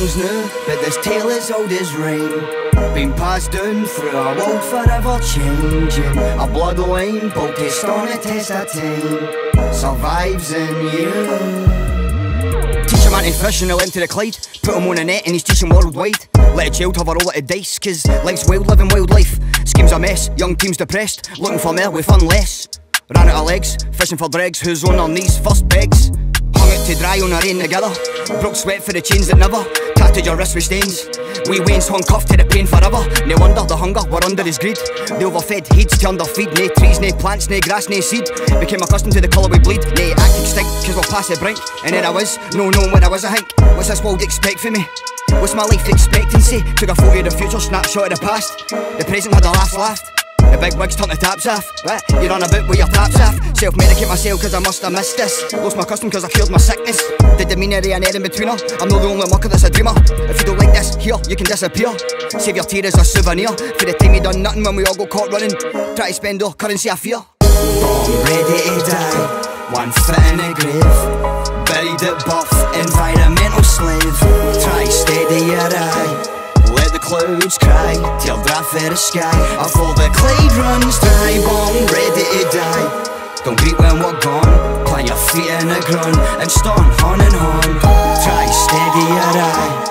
new, but this tale is old as rain. Been passed down through a world forever changing. A bloodline focused on a test of time. Survives in you. Teach a man to fish and he'll enter the Clyde. Put him on a net and he's teaching worldwide. Let a child have a roll of dice, cause life's wild living wild life. Scheme's a mess, young teams depressed, looking for more with fun less. Ran out of legs, fishing for dregs, who's on their knees first begs. Out to dry on our rain together. Broke sweat for the chains that never tattooed your wrist with stains. We Wayne's hung cuffed to the pain forever. No wonder the hunger, we're under his greed. The overfed heads turned their feed. Nae trees, nae plants, nae grass, nae seed. Became accustomed to the colour we bleed. Nae acting stink, cause we're past the brink. And there I was, no knowing where I was, I think. What's this world expect from me? What's my life expectancy? Took a photo of the future, snapshot of the past. The present had the last laugh. The big wigs turn the taps off. What? You're on a boot with your taps off. Self medicate myself cause I must have missed this. Lost my custom cause I cured my sickness. The demeanour of an in between her. I'm not the only mucker that's a dreamer. If you don't like this, here, you can disappear. Save your tears as a souvenir. For the time you done nothing when we all got caught running. Try to spend all currency I fear. Born ready to die. One foot in a grave. Cry Teardrop for the sky. Although the Clyde runs dry Born ready to die. Don't greet when we're gone. Plant your feet in the ground And storm on and on. Try steady your eye.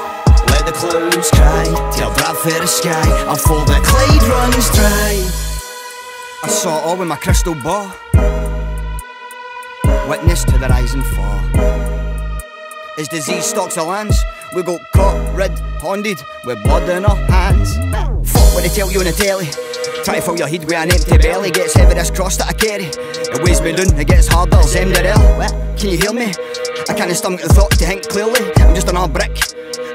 Let the clouds cry. Teardrop for the sky. Although the Clyde runs dry. I saw it all with my crystal ball. Witness to the rise and fall. As disease stalks the lands we got caught, red, haunted, with blood in our hands. Fuck what they tell you on the telly. Try to fill your head with an empty belly. Gets heavy this cross that I carry. It weighs me down, it gets harder as Emderell. Can you hear me? I can't stomach the thought to think clearly. I'm just an old brick.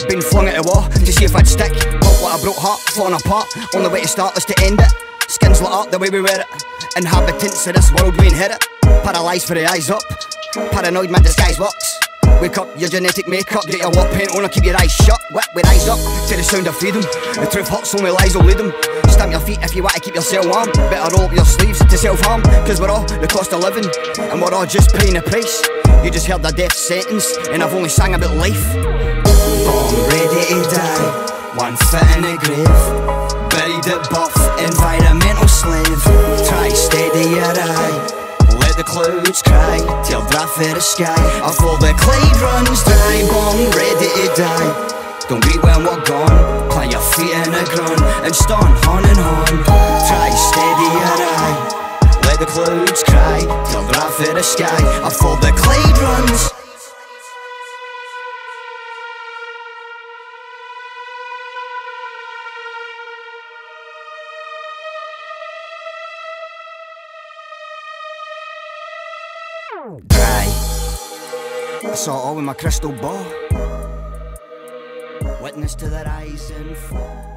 Been flung at a wall to see if I'd stick. Got what I broke heart, falling apart. Only way to start is to end it. Skins lit up the way we wear it. Inhabitants of this world, we inherit. Paralysed for the eyes up. Paranoid, my disguise works. Wake up, your genetic makeup, get your war paint on, keep your eyes shut. Wet with eyes up to the sound of freedom. The truth hurts, only lies will lead them. Stamp your feet if you want to keep yourself warm. Better roll up your sleeves to self harm, cause we're all the cost of living, and we're all just paying a price. You just heard the death sentence, and I've only sang about life. Born ready to die, one foot in the grave. Buried at birth, for the sky Although the Clyde runs dry Born ready to die. Don't be when we're gone. Plant your feet in the ground And start on and on. Try steady your eye Let the clouds cry. Teardrop for the sky. I Although the Dry. I saw it all with my crystal ball. Witness to the and fall.